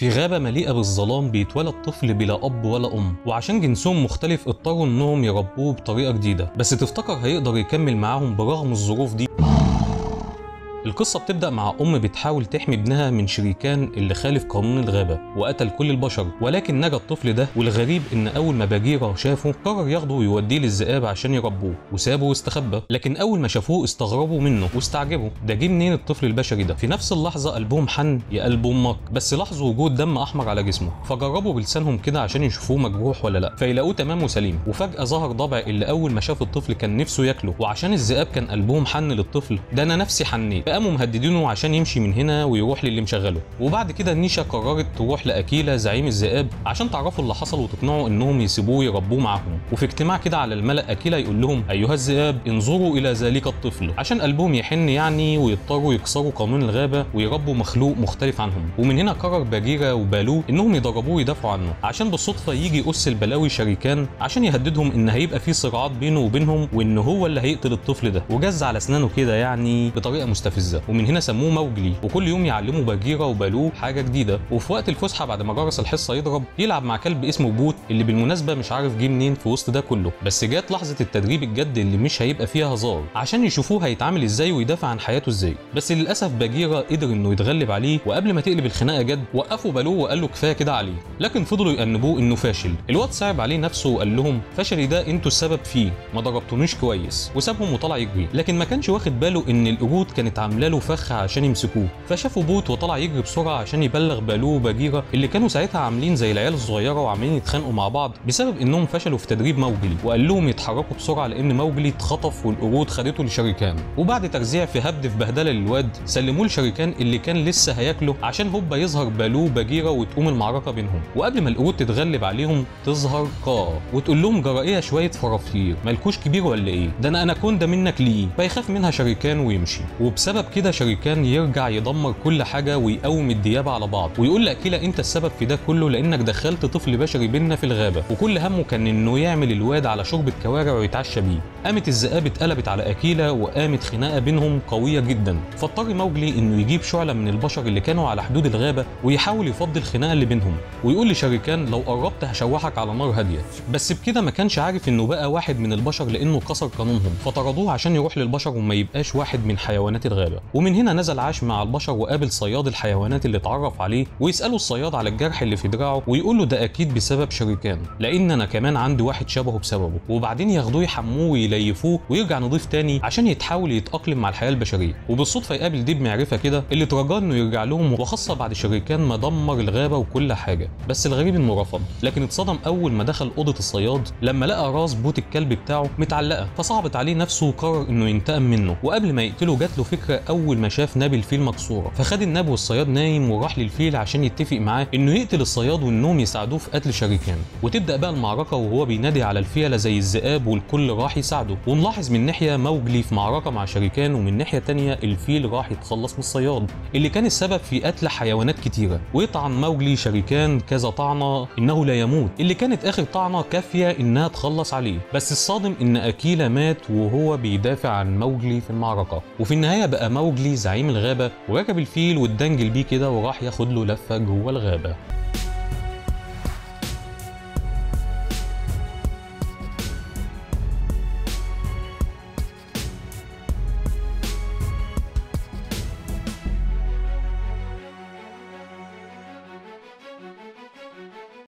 في غابة مليئة بالظلام بيتولد طفل بلا أب ولا أم وعشان جنسهم مختلف اضطروا إنهم يربوه بطريقة جديدة. بس تفتكر هيقدر يكمل معاهم برغم الظروف دي؟ القصة بتبدأ مع أم بتحاول تحمي ابنها من شريكان اللي خالف قانون الغابة وقتل كل البشر. ولكن نجا الطفل ده والغريب إن أول ما باجيرا شافه قرر ياخده ويوديه للذئاب عشان يربوه وسابه واستخبى. لكن أول ما شافوه استغربوا منه واستعجبوا. ده جه منين الطفل البشري ده؟ في نفس اللحظة قلبهم حن يا قلب أمك. بس لاحظوا وجود دم أحمر على جسمه. فجربوا بلسانهم كده عشان يشوفوه مجروح ولا لأ. فيلاقوه تمام وسليم. وفجأة ظهر ضبع اللي أول ما شاف الطفل كان نفسه ياكله. وعشان الذئاب كان قلبهم حن للطفل ده أنا نفسي حنيت. فقاموا مهددينه عشان يمشي من هنا ويروح للي مشغله. وبعد كده نيشا قررت تروح لاكيلا زعيم الذئاب عشان تعرفوا اللي حصل وتقنعوا إنهم يسيبوه يربوه معاهم. وفي اجتماع كده على الملأ اكيلا يقول لهم أيها الذئاب انظروا إلى ذلك الطفل. عشان قلبهم يحن يعني ويضطروا يكسروا قانون الغابة ويربوا مخلوق مختلف عنهم. ومن هنا قرر باجيرا وبالو إنهم يدربوه ويدافعوا عنه عشان بالصدفة يجي أس البلاوي شريكان عشان يهددهم إن هيبقى في صراعات بينه وبينهم وإن هو اللي هيقتل الطفل ده. وجز على أسنانه كده يعني بطريقة مستفزة. ومن هنا سموه موجلي وكل يوم يعلموا باجيرا وبالو حاجة جديدة. وفي وقت الفسحة بعد ما جرس الحصة يضرب يلعب مع كلب اسمه بوت اللي بالمناسبة مش عارف جه منين في وسط ده كله. بس جات لحظة التدريب الجد اللي مش هيبقى فيها هزار. عشان يشوفوه هيتعامل إزاي ويدافع عن حياته إزاي. بس للأسف باجيرا قدر انه يتغلب عليه وقبل ما تقلب الخناقة جد وقفوا بالو وقال له كفاية كده عليه. لكن فضلوا يأنبوه انه فاشل. الواد صعب عليه نفسه وقال لهم فشلي ده أنتوا السبب فيه. ما ضربتونيش كويس. وسابهم وطلع يجري. لكن ما كانش واخد باله إن القرود كانت عامله له فخ عشان يمسكوه. فشافوا بوت وطلع يجري بسرعة عشان يبلغ بالو وباجيرا اللي كانوا ساعتها عاملين زي العيال الصغيرة وعمالين يتخانقوا مع بعض بسبب إنهم فشلوا في تدريب موجلي وقال لهم يتحركوا بسرعة لأن موجلي اتخطف والقرود خدته لشريكان. وبعد ترزيع في هبد في بهدلة للواد سلموه لشريكان اللي كان لسه هياكله عشان هوبا يظهر بالو وباجيرا وتقوم المعركة بينهم. وقبل ما القرود تتغلب عليهم تظهر كا وتقول لهم جرائية شوية فرافير مالكوش كبير ولا إيه؟ ده أنا أناكوندا منك ليه؟ فيخاف منها شريكان ويمشي. وبسبب كده شريكان يرجع يدمر كل حاجة ويقوم الديابة على بعض ويقول لاكيلا أنت السبب في ده كله لأنك دخلت طفل بشري بينا في الغابة وكل همه كان إنه يعمل الواد على شوربة كوارع ويتعشى بيه. قامت الذئاب اتقلبت على اكيلا وقامت خناقة بينهم قوية جدا. فاضطر موجلي إنه يجيب شعلة من البشر اللي كانوا على حدود الغابة ويحاول يفضي الخناقة اللي بينهم ويقول لشريكان لو قربت هشوحك على نار هادية. بس بكده ما كانش عارف إنه بقى واحد من البشر لأنه كسر قانونهم. فطردوه عشان يروح للبشر وما يبقاش واحد من حيوانات الغابة. ومن هنا نزل عاش مع البشر وقابل صياد الحيوانات اللي اتعرف عليه ويسألوا الصياد على الجرح اللي في دراعه ويقول له ده أكيد بسبب شريكان لأن أنا كمان عندي واحد شبهه بسببه. وبعدين ياخدوه يحموه ويليفوه ويرجع نضيف تاني عشان يتحاول يتأقلم مع الحياة البشرية. وبالصدفة يقابل ديب معرفة كده اللي ترجاه إنه يرجع لهم وخاصة بعد شريكان ما دمر الغابة وكل حاجة. بس الغريب إنه رفض لكن اتصدم أول ما دخل أوضة الصياد لما لقى راس بوت الكلب بتاعه متعلقة فصعبت عليه نفسه وقرر إنه ينتقم منه. وقبل ما يقتله جات له فكرة أول ما شاف ناب الفيل مكسورة. فخد الناب والصياد نايم وراح للفيل عشان يتفق معاه إنه يقتل الصياد وانهم يساعدوه في قتل شريكان. وتبدأ بقى المعركة وهو بينادي على الفيلة زي الذئاب والكل راح يساعده ونلاحظ من ناحية موجلي في معركة مع شريكان ومن ناحية تانية الفيل راح يتخلص من الصياد اللي كان السبب في قتل حيوانات كتيرة. ويطعن موجلي شريكان كذا طعنة إنه لا يموت اللي كانت آخر طعنة كافية إنها تخلص عليه. بس الصادم إن اكيلا مات وهو بيدافع عن موجلي في المعركة. وفي النهاية بقى موجلي زعيم الغابة وركب الفيل واتدنجل بيه كده وراح ياخد له لفة جوه الغابة.